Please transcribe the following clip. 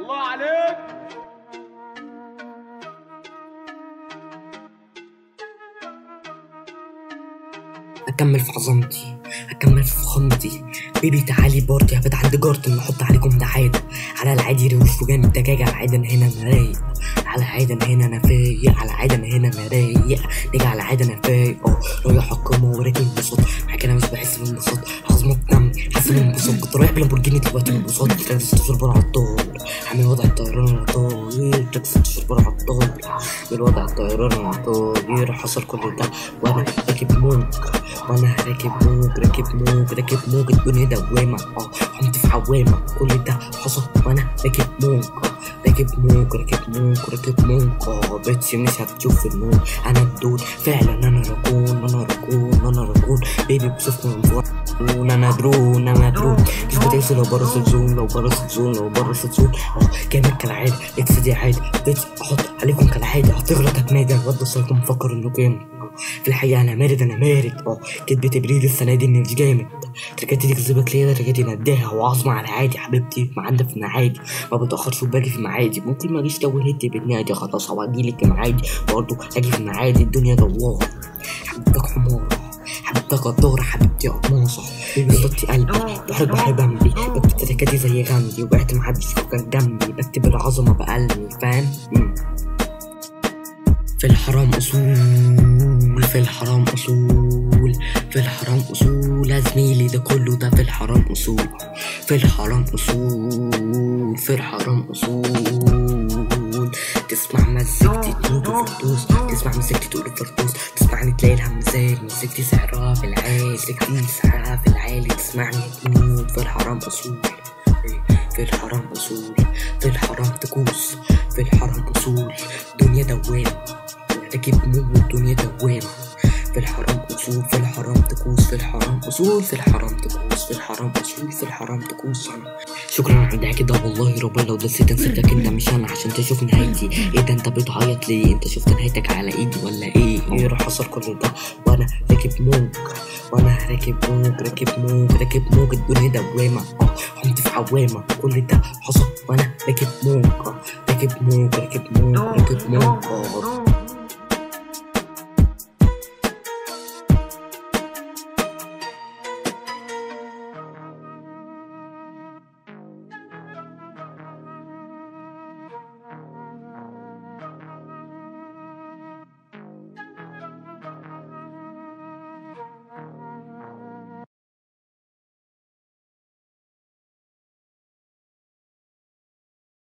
الله عليك. أكمل في عظمتي أكمل في فخامتي. بيبي تعالي بارتي هبت عند جارتي نحط عليكم ده عادة على العادي روش وجان دجاج على العادة أنا هنا أنا رايق. على العادة أنا هنا أنا فايق. على العادة أنا هنا أنا رايق. نيجي على العادة أنا فايق. أه رايح حكم وراكب انبساط معاك أنا مش بحس بالانبساط. عظمة دم حاسس بالانبساط. كنت رايح بلامبورجيني دلوقتي بالانبساط تلاقي 16 بره على الطاولة. عامل وضع الطيران على طاير تلاقي 16 بره على الطاولة عامل وضع الطيران طاير حصل كل ده. وأنا راكب موج وأنا راكب موج راكب موج راكب موج. الدنيا دوامة آه قمت في عوامة. كل ده حصل وأنا راكب موج آه، راكب موج راكب موج راكب موج. آه بيتش مش هتشوف النور أنا الدود فعلا أنا راكون أنا راكون أنا راكون بيبي بشوفني من فوق. أنا درون أنا درون بتنسى لو برص الزون لو برص الزون لو الزون. آه جامد كالعادة إكس دي عادي أحط عليكم كالعادة هتغلط هتنادي الواد ده صايكم مفكر إنه جامد في الحقيقة أنا مارد أنا مارد. آه كدبة تبريد السنة دي إني مش جامد. تركاتي تجذبك ليا تركاتي نداها وعظمة على عادي حبيبتي. معدة في معادي. ما بتأخرش وباجي في معادي. ممكن ما أجيش لو هدي بتنادي خلاص أو أجيلك معادي. برضه أجي في معادي. الدنيا دوارة حبيبتك حمارة حبيبتك غدارة حبيبتي قماصة بيبي صوتي قلبي بحب بحب أمبي بكتب تركاتي زي غاندي وقعت محدش فكر جنبي بكتب العظمة بقلبي فاهم. في الحرام أصول في الحرام أصول في الحرام أصول. يا زميلي ده كله ده في الحرام أصول. في الحرام أصول في الحرام أصول. تسمع مزيكتي تموت وفردوس تسمع مزيكتي تقول فردوس تسمعني تلاقي الهمزات مزيكتي سعرها في العالي مزيكتي سعرها في العالي تسمعني تموت في الحرام أصول. في الحرام أصول. في الحرام تكوس. في الحرام أصول. دنيا دوامة. راكب موت الدنيا دوامة. في الحرام أصول في الحرام تكوس في الحرام أصول في الحرام تكوس في الحرام أصول في الحرام تكوس أنا شكرا على كده والله ربنا لو نسيت نسيتك انت مش أنا عشان تشوف نهايتي. إيه ده أنت بتعيط ليه؟ أنت شفت نهايتك على إيدي ولا إيه؟ إيه راح حصل كل ده؟ وأنا راكب موج وأنا راكب موج راكب موج راكب موج. الدنيا دوامة آه قمت في عوامة. كل ده حصل وأنا راكب موج آه راكب موج راكب موج راكب موج آه.